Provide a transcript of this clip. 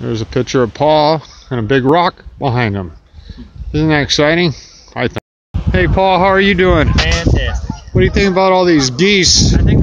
There's a picture of Paul and a big rock behind him. Isn't that exciting? I think. Hey Paul, how are you doing? Fantastic. What do you think about all these geese I think